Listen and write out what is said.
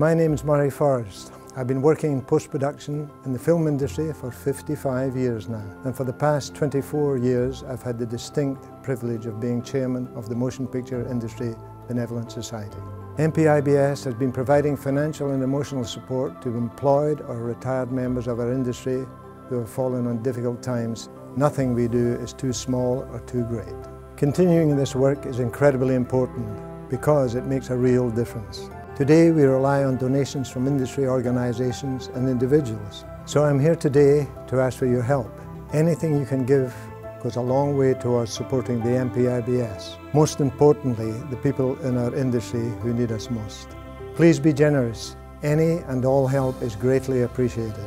My name is Murray Forrest. I've been working in post-production in the film industry for 55 years now. And for the past 24 years, I've had the distinct privilege of being chairman of the Motion Picture Industry Benevolent Society. MPIBS has been providing financial and emotional support to employed or retired members of our industry who have fallen on difficult times. Nothing we do is too small or too great. Continuing this work is incredibly important because it makes a real difference. Today we rely on donations from industry organisations and individuals. So I'm here today to ask for your help. Anything you can give goes a long way towards supporting the MPIBS. Most importantly, the people in our industry who need us most. Please be generous. Any and all help is greatly appreciated.